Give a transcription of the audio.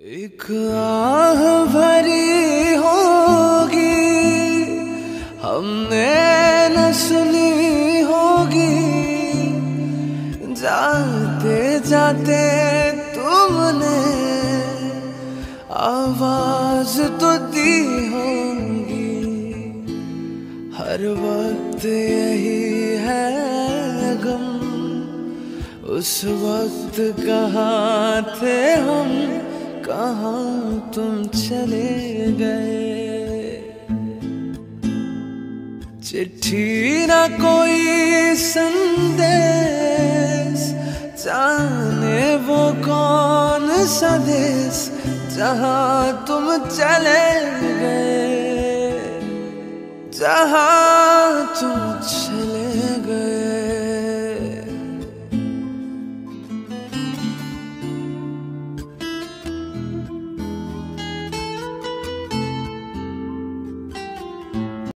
एक आह भरी होगी, हमने न सुनी होगी। जाते जाते तुमने आवाज़ तो दी होगी। हर वक्त यही है गम, उस वक्त कहाँ थे हम? कहाँ तुम चले गए? चिट्ठी ना कोई संदेश, जाने वो कौन सा देश जहाँ तुम चले गए? जहाँ तुम चले गए?